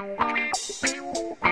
Música